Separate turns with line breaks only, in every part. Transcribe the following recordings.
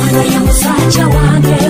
Moyo yangu sacha wage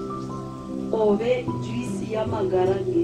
obe juisi y'amagara ge